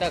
だ